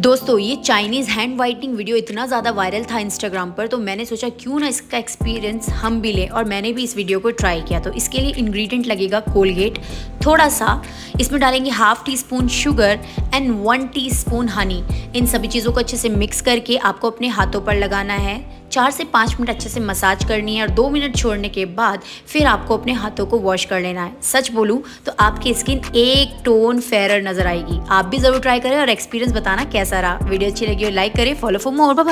दोस्तों, ये Chinese hand वाइटिंग video इतना ज़्यादा वायरल था इंस्टाग्राम पर तो मैंने सोचा क्यों ना इसका एक्सपीरियंस हम भी लें और मैंने भी इस वीडियो को ट्राई किया। तो इसके लिए इंग्रेडिएंट लगेगा कोलगेट थोड़ा सा इसमें डालेंगे half teaspoon sugar and one teaspoon honey इन सभी चीज़ों को अच्छे से मिक्स करके आपको अपने हाथों पर लगाना है। चार से पाँच मिनट अच्छे से मसाज करनी है और दो मिनट छोड़ने के बाद फिर आपको अपने हाथों को वॉश कर लेना है। सच बोलूँ तो आपकी स्किन एक टोन फेयर नज़र आएगी। आप भी ज़रूर ट्राई करें और एक्सपीरियंस बताना कैसा रहा। वीडियो अच्छी लगी हो लाइक करें फॉलो फॉर मोर बाय